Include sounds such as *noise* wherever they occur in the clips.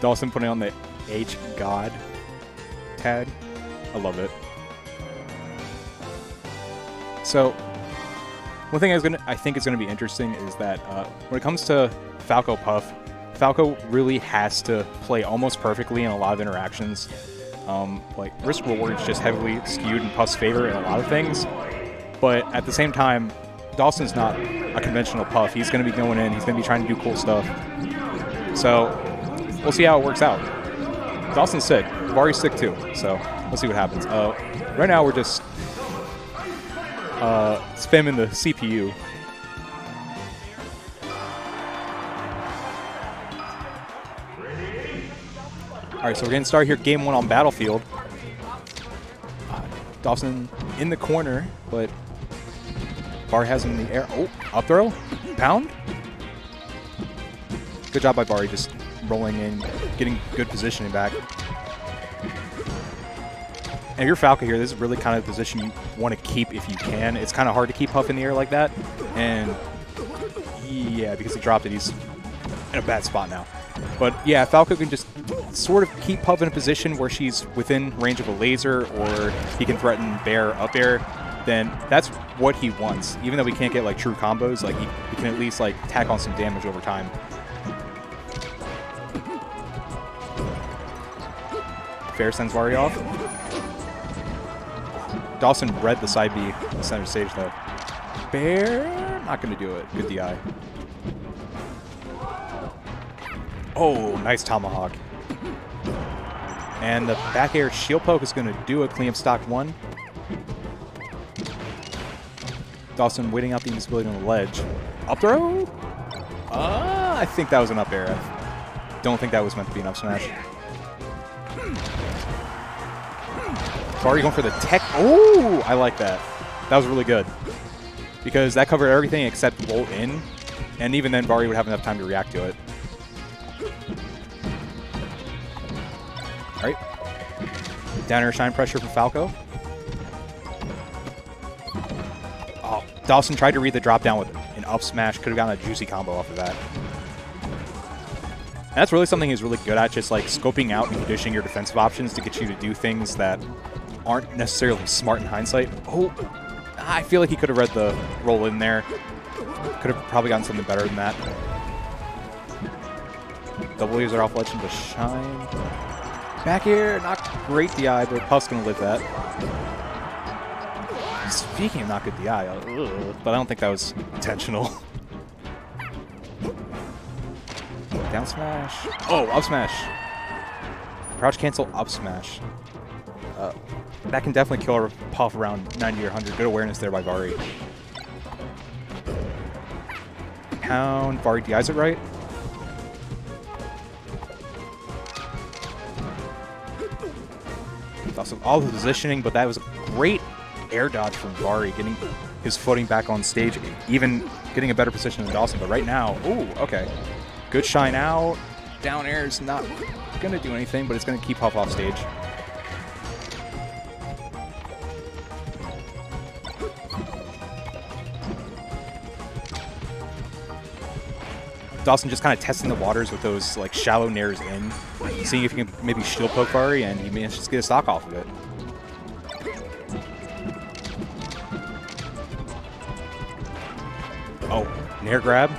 Dawson putting on the H God tag. I love it. So, one thing I was gonna, I think is gonna be interesting is that uh, when it comes to Falco Puff, Falco really has to play almost perfectly in a lot of interactions. Um, like risk reward is just heavily skewed in Puff's favor in a lot of things, but at the same time, Dawson's not a conventional Puff. He's going to be going in. He's going to be trying to do cool stuff. So we'll see how it works out. Dawson's sick. Vari's sick too. So we'll see what happens. Uh, right now we're just uh, spamming the CPU. All right, so we're getting started here. Game one on Battlefield. Uh, Dawson in the corner, but Vari has him in the air. Oh, up throw? Pound? Good job by Vari, just rolling in, getting good positioning back. And if you're Falco here, this is really kind of the position you want to keep if you can. It's kind of hard to keep Puff in the air like that. And yeah, because he dropped it, he's in a bad spot now. But yeah, Falco can just sort of keep Puff in a position where she's within range of a laser or he can threaten Bear up air, then that's what he wants. Even though we can't get like true combos, like he, he can at least like tack on some damage over time. Fair sends Vari off. Dawson read the side B the center stage though. Bear, not going to do it. Good DI. Oh, nice tomahawk. And the back air shield poke is going to do a Clean up stock one. Dawson waiting out the invisibility on the ledge. Up throw? Uh, I think that was an up air. I don't think that was meant to be an up smash. Sorry, going for the tech. Oh, I like that. That was really good. Because that covered everything except roll in. And even then, Vari would have enough time to react to it. All right. Down air shine pressure from Falco. Oh, Dawson tried to read the drop down with an up smash. Could have gotten a juicy combo off of that. And that's really something he's really good at, just like scoping out and conditioning your defensive options to get you to do things that aren't necessarily smart in hindsight. Oh, I feel like he could have read the roll in there. Could have probably gotten something better than that. Double laser off legend to shine. Back air, not great DI, but Puff's going to live that. Speaking of not good DI, ugh, but I don't think that was intentional. *laughs* Down smash. Oh, up smash. Crouch cancel, up smash. Uh, that can definitely kill a Puff around 90 or 100. Good awareness there by Vari. Pound. Vari DIs it right. Also, all the positioning, but that was a great air dodge from Vari, getting his footing back on stage, even getting a better position than Dawson. But right now, ooh, okay. Good shine out. Down air is not going to do anything, but it's going to keep Puff off stage. Dawson just kind of testing the waters with those like shallow nairs in, seeing if he can maybe shield poke Vari, and he managed to get a stock off of it. Oh, nair grab.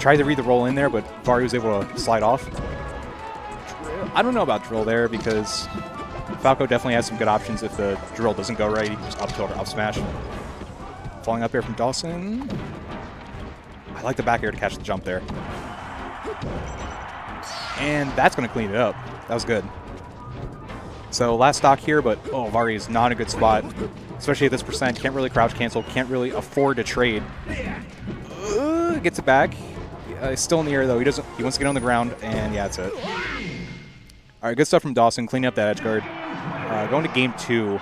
Tried to read the roll in there, but Vari was able to slide off. I don't know about drill there because Falco definitely has some good options if the drill doesn't go right. He just up tilt or up smash. Falling up air from Dawson. I like the back air to catch the jump there. And that's going to clean it up. That was good. So last stock here, but oh, Vari is not a good spot, especially at this percent. Can't really crouch cancel, can't really afford to trade. Uh, gets it back. Uh, still in the air though. He doesn't. He wants to get on the ground, and yeah, that's it. All right, good stuff from Dawson. Cleaning up that edge guard. Uh, going to game two.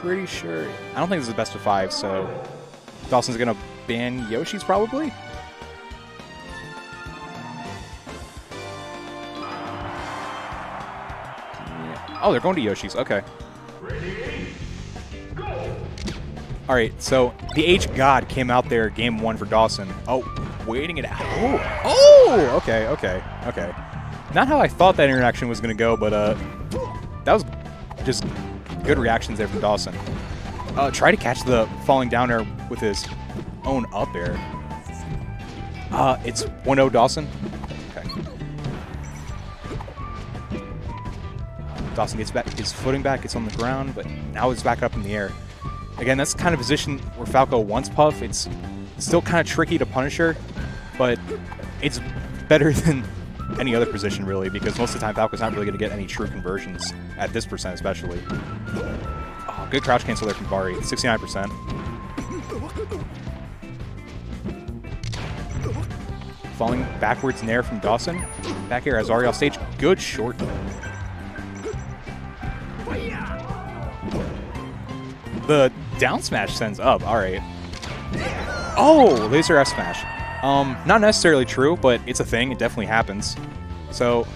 Pretty sure. I don't think this is the best of five, so Dawson's gonna ban Yoshi's probably. Yeah. Oh, they're going to Yoshi's. Okay. All right, so the H God came out there game one for Dawson. Oh, waiting it out. Oh, Oh, okay, okay, okay. Not how I thought that interaction was going to go, but uh, that was just good reactions there from Dawson. Uh, try to catch the falling down air with his own up air. Uh, it's 1-0 Dawson. Okay. Dawson gets back, his footing back, it's on the ground, but now it's back up in the air. Again, that's the kind of position where Falco wants Puff. It's still kind of tricky to punish her, but it's better *laughs* than any other position, really, because most of the time Falco's not really going to get any true conversions, at this percent especially. Oh, good crouch cancel there from Vari, 69%. Falling backwards in nair from Dawson. Back air as Ari off stage. Good short. The down smash sends up. All right. Oh, laser F smash. Um, not necessarily true, but it's a thing. It definitely happens. So,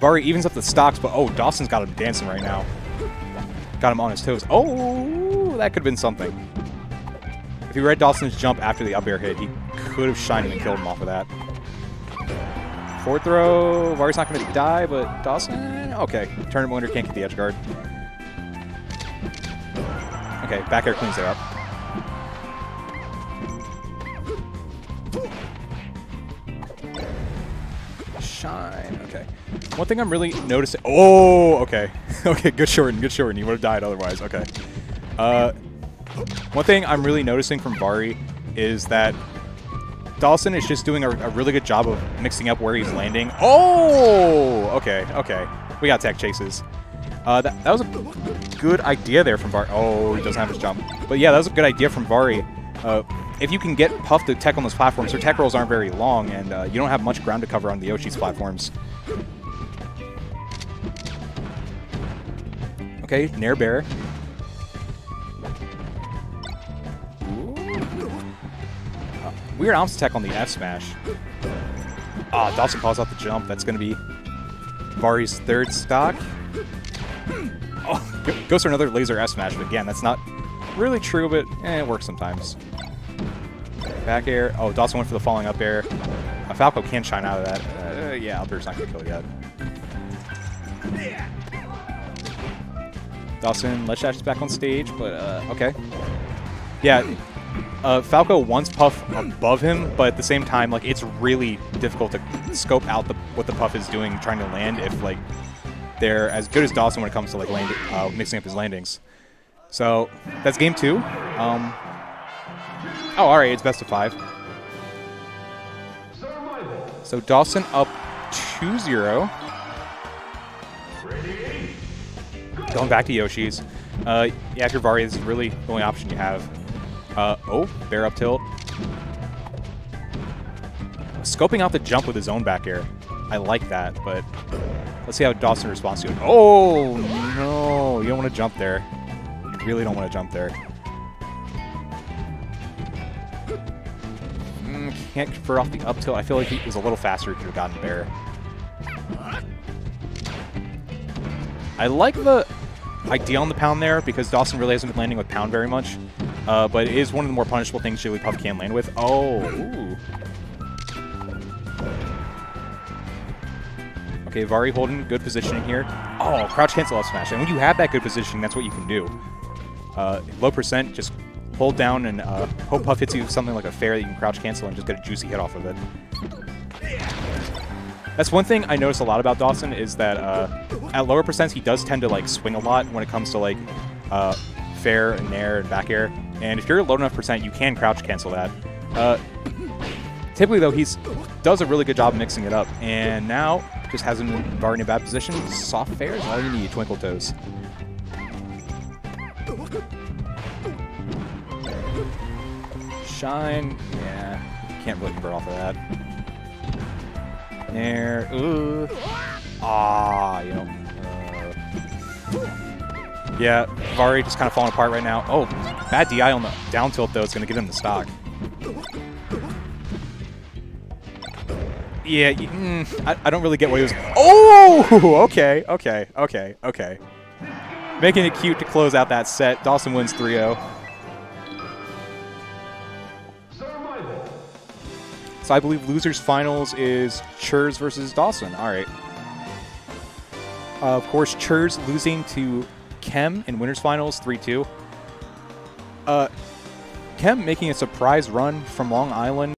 Vari evens up the stocks, but oh, Dawson's got him dancing right now. Got him on his toes. Oh, that could have been something. If he read Dawson's jump after the up air hit, he could have shined him and killed him off of that. Forward throw. Vari's not going to die, but Dawson... Okay. Tournament winner can't get the edge guard. Okay, back air cleans her up. Shine. Okay. One thing I'm really noticing. Oh, okay. *laughs* okay, good shorten, good shorten. You would have died otherwise. Okay. Uh, one thing I'm really noticing from Vari is that Dawson is just doing a, a, really good job of mixing up where he's landing. Oh, okay, okay. We got tech chases. Uh, that, that was a good idea there from Vari. Oh, he doesn't have his jump. But yeah, that was a good idea from Vari. Uh, if you can get Puff to tech on those platforms, their tech rolls aren't very long, and uh, you don't have much ground to cover on the Yoshi's platforms. Okay, Nair Bear. Weird Omps tech on the F smash. Ah, oh, Dawson calls out the jump. That's going to be Vari's third stock. Oh, goes for another laser F smash, but again, that's not really true, but eh, it works sometimes. Back air. Oh, Dawson went for the falling up air. A Falco can shine out of that. Uh, yeah, up air's not going to kill yet. Dawson, Let's is back on stage, but uh, okay. Yeah, uh, Falco wants Puff above him, but at the same time, like it's really difficult to scope out the, what the Puff is doing, trying to land if like they're as good as Dawson when it comes to like land, uh, mixing up his landings. So that's game two. Um, oh, all right, it's best of five. So Dawson up 2-0. Going back to Yoshi's. Uh, yeah, is really the only option you have. Uh, oh, bear up tilt. Scoping out the jump with his own back air. I like that, but let's see how Dawson responds to it. Oh, no. You don't want to jump there. You really don't want to jump there. Mm, can't convert off the up tilt. I feel like he was a little faster. He could have gotten bear. I like the idea on the pound there because Dawson really hasn't been landing with pound very much. Uh, but it is one of the more punishable things Jigglypuff can land with. Oh, ooh. Okay, Vari holding good positioning here. Oh, crouch cancel off smash. And when you have that good positioning, that's what you can do. Uh, low percent, just hold down and uh, hope Puff hits you something like a fair that you can crouch cancel and just get a juicy hit off of it. That's one thing I notice a lot about Dawson is that uh, at lower percents he does tend to like swing a lot when it comes to like uh, fair and nair and back air. And if you're low enough percent, you can crouch cancel that. Uh, typically though, he's does a really good job mixing it up. And now just has him in a bad position. Soft fair is all you need, Twinkle Toes. Shine, yeah, can't really convert off of that. There, ooh, ah, you know. Uh, yeah, Vari just kind of falling apart right now. Oh, bad DI on the down tilt though. It's going to give him the stock. Yeah, mm, I, I, don't really get what he was... Oh! Okay, okay, okay, okay. Making it cute to close out that set. Dawson wins 3-0. So I believe losers finals is Churs versus Dawson. All right. Uh, of course, Churs losing to Kem in winners finals 3-2. Uh, Kem making a surprise run from Long Island